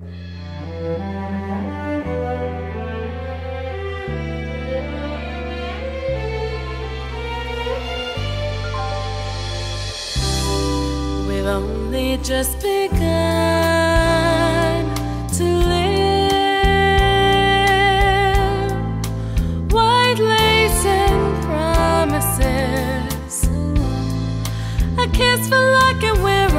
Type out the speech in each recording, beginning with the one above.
We've only just begun to live white lace and promises. A kiss for luck and we're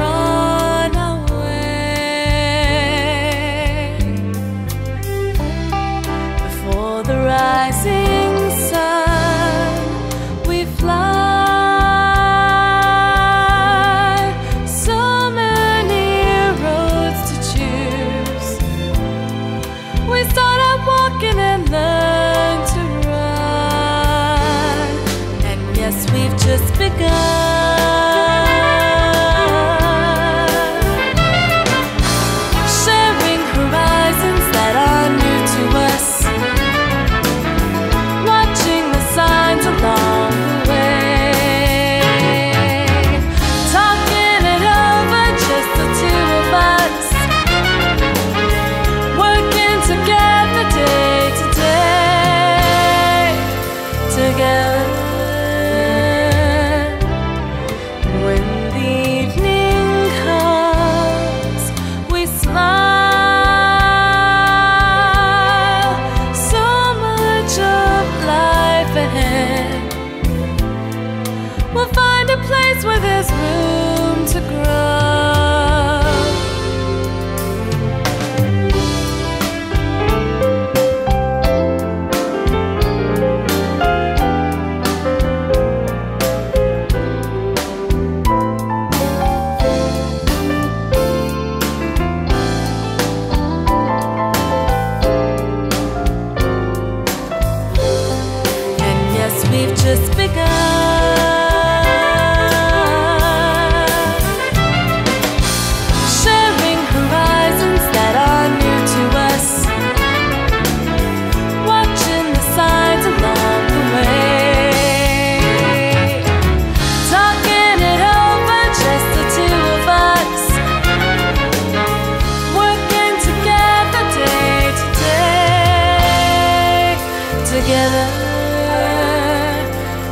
together,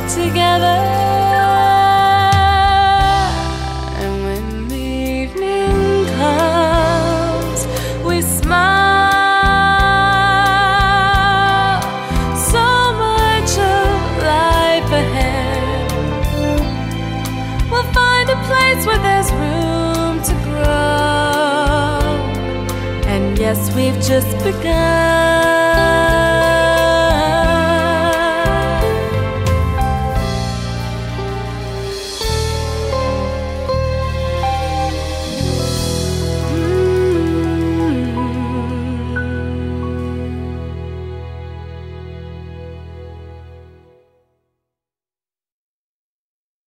together. And when the evening comes, we smile. So much of life ahead. We'll find a place where there's room to grow. And yes, we've just begun.